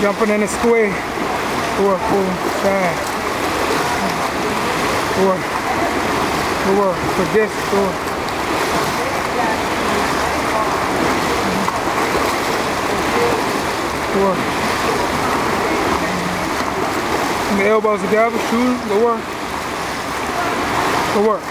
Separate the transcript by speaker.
Speaker 1: Jumping in the square. Four, four, five. Four. Four. For this, four. Four. And the elbows together, shoes, the work. The work.